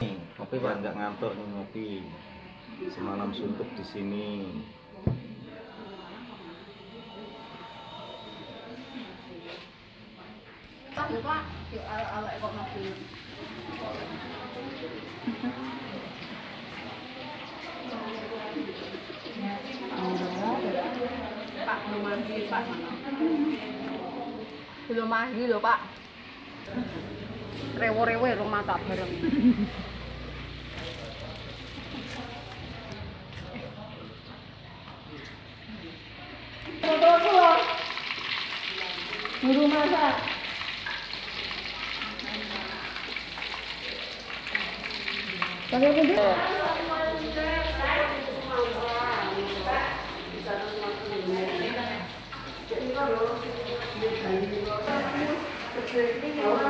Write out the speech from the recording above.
Tapi Pak nggak ngantor nih ngopi. Semalam suntuk di sini. Pak, ya Pak, belum mandi Pak? Belum mandi loh Pak. Rewo-rewo rumah tak bareng. Guru masak. Pakai apa